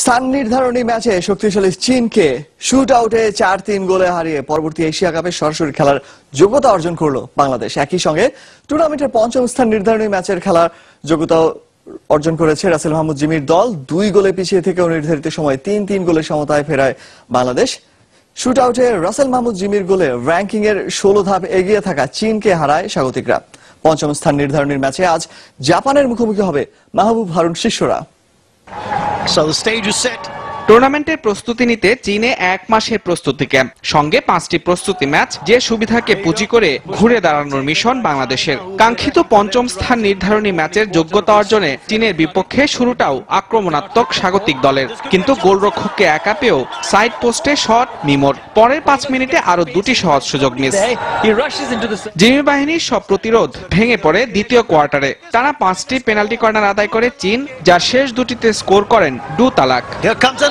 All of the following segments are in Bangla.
স্থান নির্ধারণী ম্যাচে শক্তিশালী চীনকে শুট আউটে চার তিন গোলে হারিয়ে পরবর্তী এশিয়া কাপে সরাসরি খেলার যোগ্যতা অর্জন করল বাংলাদেশ। একই সঙ্গে টুর্নামেন্টের পঞ্চম স্থান নির্ধারণী ম্যাচের খেলার যোগ্যতা অর্জন করেছে রাসেল মাহমুদ জিমির দল। দুই গোলে পিছিয়ে থেকেও নির্ধারিত সময় তিন তিন গোলে সমতায় ফেরায় বাংলাদেশ। শুট আউটে রাসেল মাহমুদ জিমির গোলে র্যাঙ্কিং এর ষোলো ধাপ এগিয়ে থাকা চীনকে হারায় স্বাগতিকরা। পঞ্চম স্থান নির্ধারণীর ম্যাচে আজ জাপানের মুখোমুখি হবে মাহবুব হারুন শিষ্যরা। So the stage is set. টুর্নামেন্টের প্রস্তুতি নিতে চীনে এক মাসের প্রস্তুতি ক্যাম্প সঙ্গে পাঁচটি প্রস্তুতি ম্যাচ যে সুবিধাকে পুঁজি করে ঘুরে দাঁড়ানোর মিশন বাংলাদেশের। কাঙ্ক্ষিত পঞ্চম স্থান নির্ধারণী ম্যাচের যোগ্যতা অর্জনে চীনের বিপক্ষে শুরুটাও আক্রমণাত্মক স্বাগতিক দলের। কিন্তু গোলরক্ষককে একা পেয়েও সাইড পোস্টে শট মিমোর পরের পাঁচ মিনিটে আরও দুটি সহজ সুযোগ মিস. জিমি বাহিনীর সব প্রতিরোধ ভেঙে পড়ে দ্বিতীয় কোয়ার্টারে। টানা পাঁচটি পেনাল্টি কর্নার আদায় করে চীন যা শেষ দুটিতে স্কোর করেন ডু তালাক।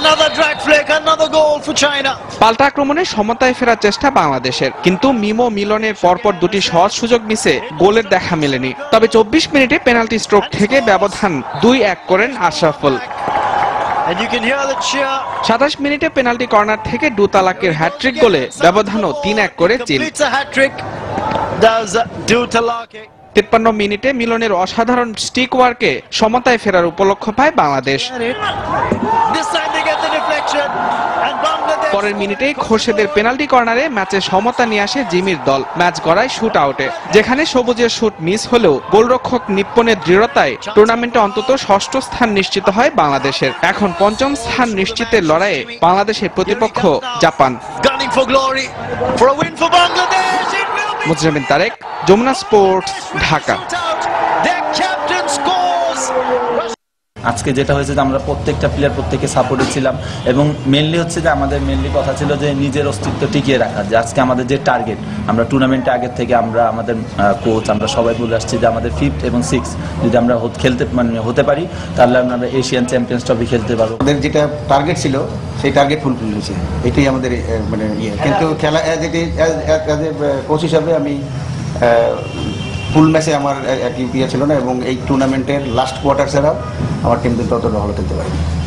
Here comes another drag flick, another goal for China. পাল্টা আক্রমণে সমতায় ফেরার চেষ্টা বাংলাদেশের। কিন্তু মিমো মিলনের পরপর দুটি সহজ সুযোগ মিসে গোলের দেখা মেলেনি। তবে চব্বিশ মিনিটে পেনাল্টি স্ট্রোক থেকে ব্যবধান দুই এক করেন আশরাফুল. সাতাশ মিনিটে পেনাল্টি কর্নার থেকে ডু তালাকের হ্যাট্রিক গোলে ব্যবধানও তিন এক করে চীন তিপ্পান্ন মিনিটে মিলনের অসাধারণ স্টিক ওয়ার্কে সমতায় ফেরার উপলক্ষ পায় বাংলাদেশ. পরের মিনিটে খোরশেদের পেনাল্টি কর্নারে ম্যাচে সমতা নিয়ে আসে জিমির দল ম্যাচ গড়ায় শুট আউটে যেখানে সবুজের শুট মিস হলেও গোলরক্ষক নিপ্পনের দৃঢ়তায় টুর্নামেন্টে অন্তত ষষ্ঠ স্থান নিশ্চিত হয় বাংলাদেশের এখন পঞ্চম স্থান নিশ্চিতের লড়াইয়ে বাংলাদেশের প্রতিপক্ষ জাপান. মুজরামিন তারেক যমুনা স্পোর্টস ঢাকা. আজকে যেটা হয়েছে যে আমরা প্রত্যেকটা প্লেয়ার প্রত্যেকে সাপোর্টে ছিলাম এবং মেনলি হচ্ছে যে আমাদের মেনলি কথা ছিল যে নিজের অস্তিত্ব টিকিয়ে রাখা যে আজকে আমাদের যে টার্গেট আমরা টুর্নামেন্টে আগের থেকে আমরা আমাদের কোচ আমরা সবাই বলে আসছি যে আমাদের ফিফথ এবং সিক্স যদি আমরা খেলতে মানে হতে পারি তাহলে আমরা এশিয়ান চ্যাম্পিয়ন্স ট্রফি খেলতে পারব। আমাদের যেটা টার্গেট ছিল সেই টার্গেট ফুলফিল হয়েছে। এটাই আমাদের মানে ইয়ে। কিন্তু খেলা অ্যাজ এ কোচ হিসাবে আমি ফুল ম্যাচে আমার এক ইয়ে ছিল না, এবং এই টুর্নামেন্টের লাস্ট কোয়ার্টার ছাড়া আমার টিম কিন্তু অতটা ভালো খেলতে পারেনি।